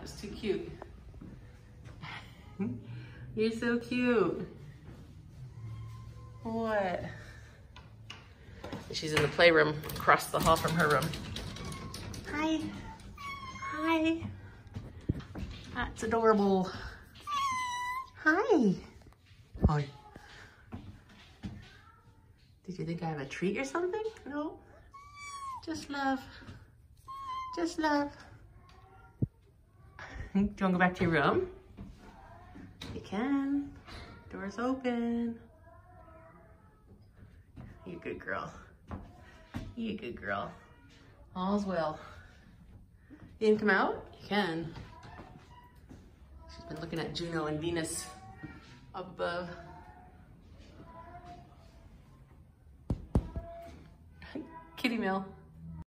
That was too cute. You're so cute. What? She's in the playroom across the hall from her room. Hi. Hi. That's adorable. Hi. Hi. Did you think I have a treat or something? No. Just love. Just love. Do you want to go back to your room? You can. Door's open. You good girl. You good girl. All's well. You can come out? You can. She's been looking at Juno and Venus up above. Kitty mail.